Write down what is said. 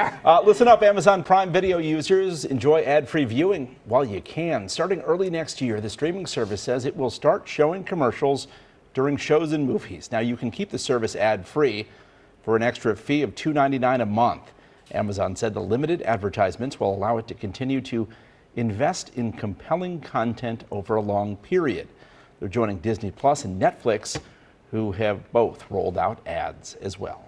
Uh, listen up, Amazon Prime Video users. Enjoy ad-free viewing while you can. Starting early next year, the streaming service says it will start showing commercials during shows and movies. Now, you can keep the service ad-free for an extra fee of $2.99 a month. Amazon said the limited advertisements will allow it to continue to invest in compelling content over a long period. They're joining Disney Plus and Netflix, who have both rolled out ads as well.